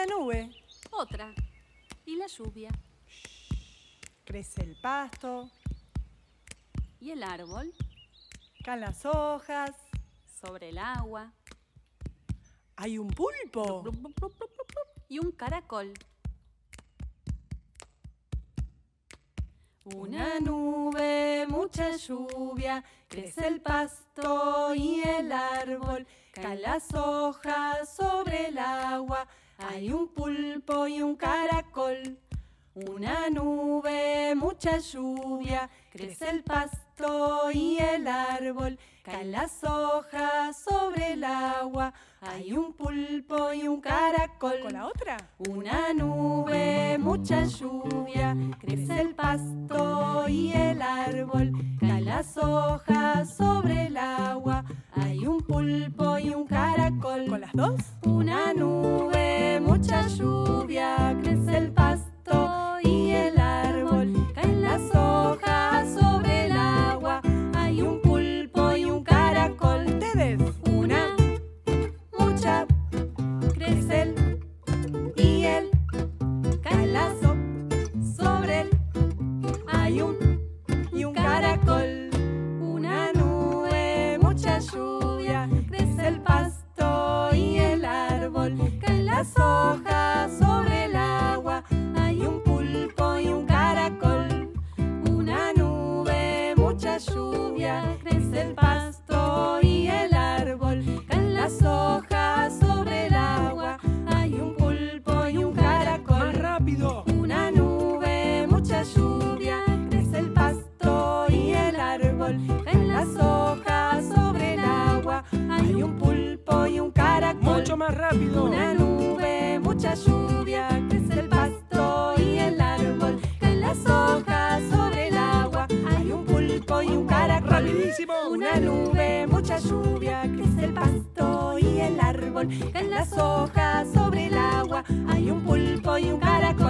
Una nube. Otra. Y la lluvia. Crece el pasto. Y el árbol. Caen las hojas. Sobre el agua. Hay un pulpo. Y un caracol. Una nube, mucha lluvia, crece el pasto y el árbol, caen las hojas sobre el agua, hay un pulpo y un caracol. Una nube, mucha lluvia, crece el pasto y el árbol, caen las hojas sobre el agua, hay un pulpo y un caracol. ¿Con la otra? Una nube, mucha lluvia, crece el pasto y el árbol, caen las hojas sobre el agua, hay un pulpo y un caracol. ¿Con las dos? El y el, caen las ho- sobre el, hay un y un caracol. Una nube, mucha lluvia, crece el pasto y el árbol, caen las hojas sobre el agua, hay un pulpo y un caracol. Una nube, mucha lluvia, crece el pasto caen las hojas sobre el agua, hay un pulpo y un caracol. ¡Mucho más rápido! Una nube, mucha lluvia, crece el pasto y el árbol, caen las hojas sobre el agua, hay un pulpo y un caracol. ¡Rapidísimo! Una nube, mucha lluvia, crece el pasto y el árbol, caen las hojas sobre el agua, hay un pulpo y un caracol.